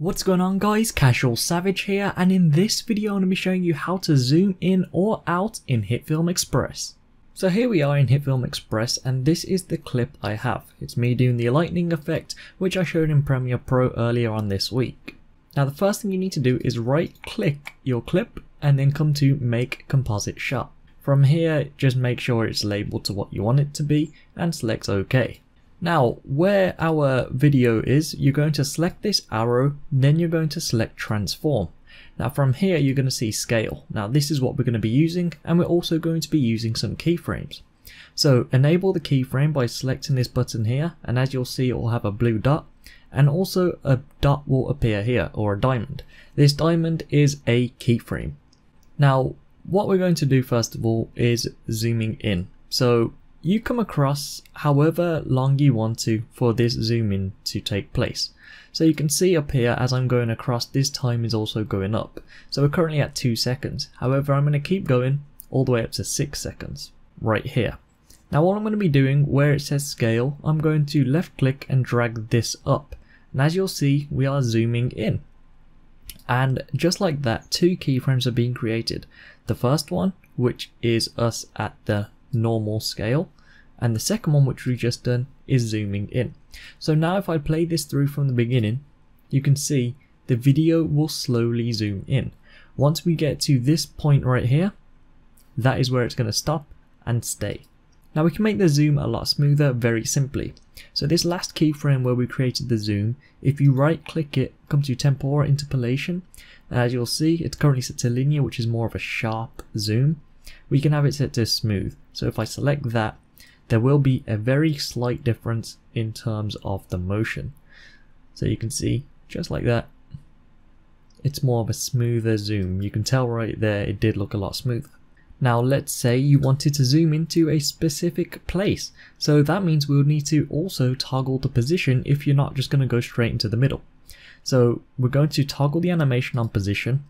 What's going on guys, Casual Savage here and in this video I'm going to be showing you how to zoom in or out in HitFilm Express. So here we are in HitFilm Express and this is the clip I have. It's me doing the lightning effect which I showed in Premiere Pro earlier on this week. Now the first thing you need to do is right click your clip and then come to make composite shot. From here just make sure it's labeled to what you want it to be and select OK. Now, where our video is, you're going to select this arrow, then you're going to select transform. Now from here, you're going to see scale. Now this is what we're going to be using, and we're also going to be using some keyframes. So enable the keyframe by selecting this button here, and as you'll see, it will have a blue dot, and also a dot will appear here, or a diamond. This diamond is a keyframe. Now, what we're going to do first of all is zooming in. So you come across however long you want to for this zoom in to take place. So you can see up here as I'm going across this time is also going up. So we're currently at 2 seconds. However I'm going to keep going all the way up to 6 seconds right here. Now what I'm going to be doing where it says scale I'm going to left click and drag this up and as you'll see we are zooming in. And just like that two keyframes are being created. The first one which is us at the normal scale and the second one which we just done is zooming in. So now if I play this through from the beginning you can see the video will slowly zoom in. Once we get to this point right here that is where it's going to stop and stay. Now we can make the zoom a lot smoother very simply. So this last keyframe where we created the zoom, if you right click it, come to temporal interpolation, as you'll see it's currently set to linear which is more of a sharp zoom we can have it set to smooth. So if I select that, there will be a very slight difference in terms of the motion. So you can see, just like that, it's more of a smoother zoom. You can tell right there it did look a lot smoother. Now let's say you wanted to zoom into a specific place. So that means we'll need to also toggle the position if you're not just going to go straight into the middle. So we're going to toggle the animation on position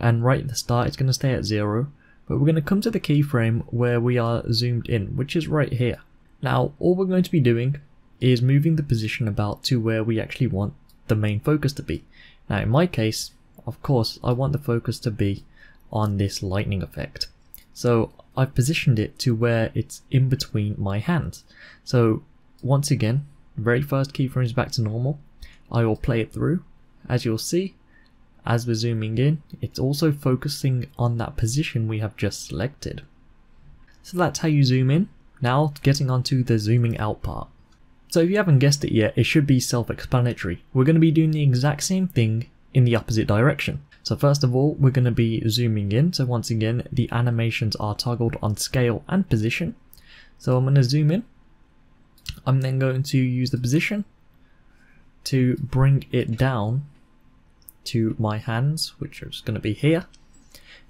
and right at the start it's going to stay at zero but we're going to come to the keyframe where we are zoomed in, which is right here. Now, all we're going to be doing is moving the position about to where we actually want the main focus to be. Now, in my case, of course, I want the focus to be on this lightning effect. So I've positioned it to where it's in between my hands. So once again, very first keyframe is back to normal. I will play it through. As you'll see, as we're zooming in, it's also focusing on that position we have just selected. So that's how you zoom in. Now getting onto the zooming out part. So if you haven't guessed it yet, it should be self-explanatory. We're going to be doing the exact same thing in the opposite direction. So first of all, we're going to be zooming in. So once again, the animations are toggled on scale and position. So I'm going to zoom in. I'm then going to use the position to bring it down to my hands, which is going to be here.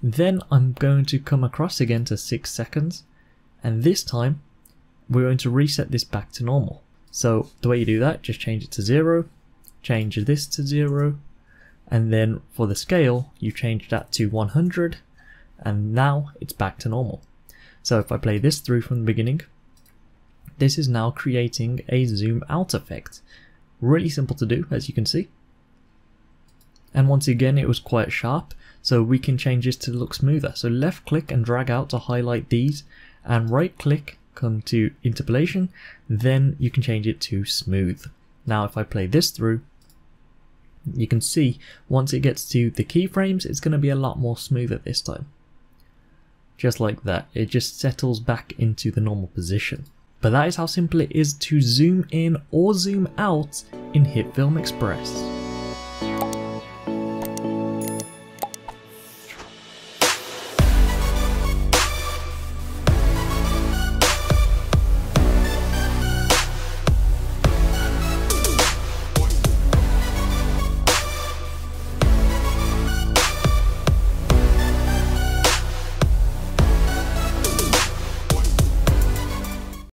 Then I'm going to come across again to 6 seconds, and this time we're going to reset this back to normal. So the way you do that, just change it to 0, change this to 0, and then for the scale, you change that to 100, and now it's back to normal. So if I play this through from the beginning, this is now creating a zoom out effect. Really simple to do, as you can see and once again it was quite sharp so we can change this to look smoother so left click and drag out to highlight these and right click come to interpolation then you can change it to smooth. Now if I play this through you can see once it gets to the keyframes it's going to be a lot more smoother this time. Just like that it just settles back into the normal position. But that is how simple it is to zoom in or zoom out in HitFilm Express.